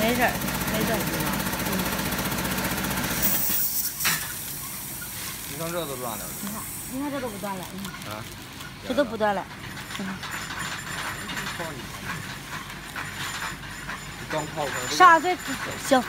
没事儿，没事儿。你看这都断了。你看，你看这都不断了，你看，啊，这都不断了。嗯，刚泡开。啥这行。